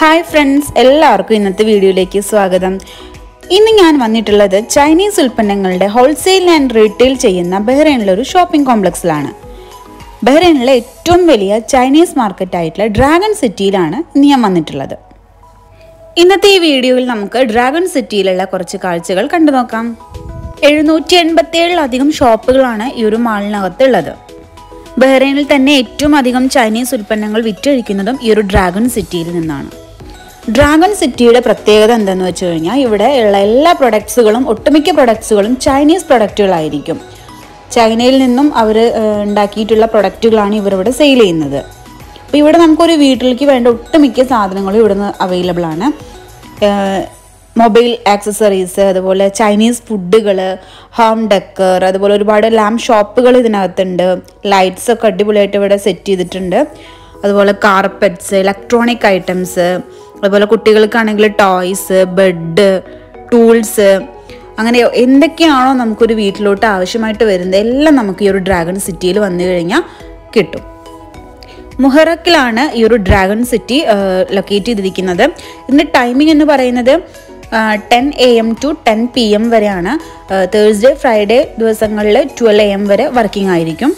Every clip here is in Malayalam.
ഹായ് ഫ്രണ്ട്സ് എല്ലാവർക്കും ഇന്നത്തെ വീഡിയോയിലേക്ക് സ്വാഗതം. ഇന്ന് ഞാൻ വന്നിട്ടുള്ളത് ചൈനീസ് ഉൽപ്പന്നങ്ങളുടെ ഹോൾസെയിൽ ആൻഡ് റീറ്റെയിൽ ചെയ്യുന്ന ബഹ്റൈനിലെ ഒരു ഷോപ്പിംഗ് കോംപ്ലക്സിലാണ് ബഹ്റൈനിലെ ഏറ്റവും വലിയ ചൈനീസ് മാർക്കറ്റായിട്ടുള്ള ഡ്രാഗൺ സിറ്റിയിലാണ് ഇന്ന് ഞാൻ വന്നിട്ടുള്ളത്. ഇന്നത്തെ ഈ വീഡിയോയിൽ നമുക്ക് ഡ്രാഗൺ സിറ്റിയിലുള്ള കുറച്ച് കാഴ്ചകൾ കണ്ടു നോക്കാം. എഴുന്നൂറ്റി എൺപത്തി ഏഴിലധികം ഷോപ്പുകളാണ് ഈ ഒരു മാളിനകത്തുള്ളത്. ബഹ്റൈനിൽ തന്നെ ഏറ്റവും അധികം ചൈനീസ് ഉൽപ്പന്നങ്ങൾ വിറ്റഴിക്കുന്നതും ഈ ഒരു ഡ്രാഗൺ സിറ്റിയിൽ നിന്നാണ്. ഡ്രാഗൺ സിറ്റിയുടെ പ്രത്യേകത എന്തെന്ന് വെച്ച് കഴിഞ്ഞാൽ ഇവിടെ ഉള്ള എല്ലാ പ്രൊഡക്ട്സുകളും ഒട്ടുമിക്ക പ്രൊഡക്ട്സുകളും ചൈനീസ് പ്രൊഡക്റ്റുകളായിരിക്കും ചൈനയിൽ നിന്നും അവർ ഉണ്ടാക്കിയിട്ടുള്ള പ്രൊഡക്റ്റുകളാണ് ഇവരിവിടെ സെയിൽ ചെയ്യുന്നത്. അപ്പോൾ ഇവിടെ നമുക്കൊരു വീട്ടിലേക്ക് വേണ്ട ഒട്ടുമിക്ക സാധനങ്ങളും ഇവിടുന്ന് അവൈലബിൾ ആണ്. മൊബൈൽ ആക്സസറീസ് അതുപോലെ ചൈനീസ് ഫുഡുകൾ ഹോം ഡെക്കർ അതുപോലെ ഒരുപാട് ലാം ഷോപ്പുകൾ ഇതിനകത്തുണ്ട്. ലൈറ്റ്സ് ഒക്കെ അടിപൊളിയായിട്ട് ഇവിടെ സെറ്റ് ചെയ്തിട്ടുണ്ട്. അതുപോലെ കാർപ്പറ്റ്സ് ഇലക്ട്രോണിക് ഐറ്റംസ് അതുപോലെ കുട്ടികൾക്കാണെങ്കിൽ ടോയ്സ് ബെഡ് ടൂൾസ് അങ്ങനെ എന്തൊക്കെയാണോ നമുക്കൊരു വീട്ടിലോട്ട് ആവശ്യമായിട്ട് വരുന്നത് എല്ലാം നമുക്ക് ഈ ഒരു ഡ്രാഗൺ സിറ്റിയിൽ വന്നു കഴിഞ്ഞാൽ കിട്ടും. മുഹറക്കിലാണ് ഈ ഒരു ഡ്രാഗൺ സിറ്റി ലൊക്കേറ്റ് ചെയ്തിരിക്കുന്നത്. ഇതിന്റെ ടൈമിംഗ് എന്ന് പറയുന്നത് ten A M to ten P M വരെയാണ്. തേഴ്സ്ഡേ ഫ്രൈഡേ ദിവസങ്ങളിൽ ട്വൽവ് എ എം വരെ വർക്കിംഗ് ആയിരിക്കും.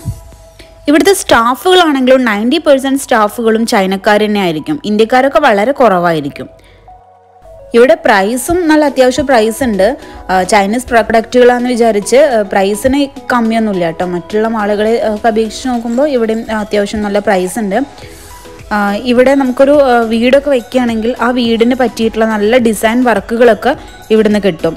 ഇവിടുത്തെ സ്റ്റാഫുകളാണെങ്കിലും നയന്റി പെർസെന്റ് സ്റ്റാഫുകളും ചൈനക്കാർ തന്നെ ആയിരിക്കും ഇന്ത്യക്കാരൊക്കെ വളരെ കുറവായിരിക്കും. ഇവിടെ പ്രൈസും നല്ല അത്യാവശ്യം പ്രൈസ് ഉണ്ട്. ചൈനീസ് പ്രൊഡക്റ്റുകളാന്ന് വിചാരിച്ച് പ്രൈസിന് കമ്മിയൊന്നുമില്ല കേട്ടോ. മറ്റുള്ള ആളുകളെ അപേക്ഷിച്ച് നോക്കുമ്പോൾ ഇവിടെയും അത്യാവശ്യം നല്ല പ്രൈസ് ഉണ്ട്. ഇവിടെ നമുക്കൊരു വീടൊക്കെ വയ്ക്കുകയാണെങ്കിൽ ആ വീടിന് പറ്റിയിട്ടുള്ള നല്ല ഡിസൈൻ വർക്കുകളൊക്കെ ഇവിടുന്ന് കിട്ടും.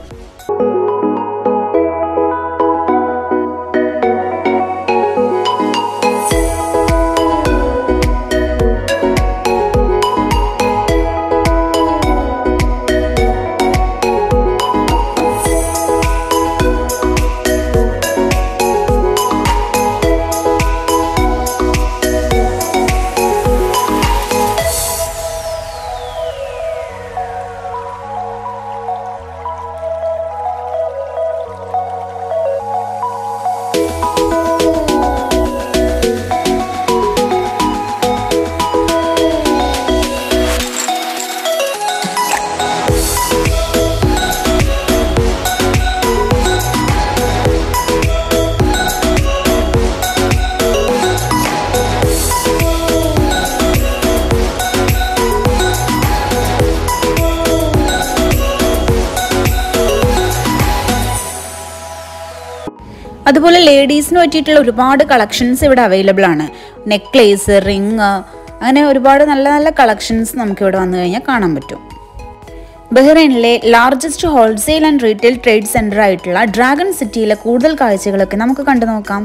അതുപോലെ ലേഡീസിന് പറ്റിയിട്ടുള്ള ഒരുപാട് കളക്ഷൻസ് ഇവിടെ അവൈലബിൾ ആണ്. നെക്ലേസ് റിങ് അങ്ങനെ ഒരുപാട് നല്ല നല്ല കളക്ഷൻസ് നമുക്ക് ഇവിടെ വന്നു കഴിഞ്ഞാൽ കാണാൻ പറ്റും. ബഹ്റൈനിലെ largest wholesale and retail trade centre ആയിട്ടുള്ള ഡ്രാഗൺ സിറ്റിയിലെ കൂടുതൽ കാഴ്ചകളൊക്കെ നമുക്ക് കണ്ടു നോക്കാം.